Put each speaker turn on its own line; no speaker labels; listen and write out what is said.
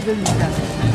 这个女的。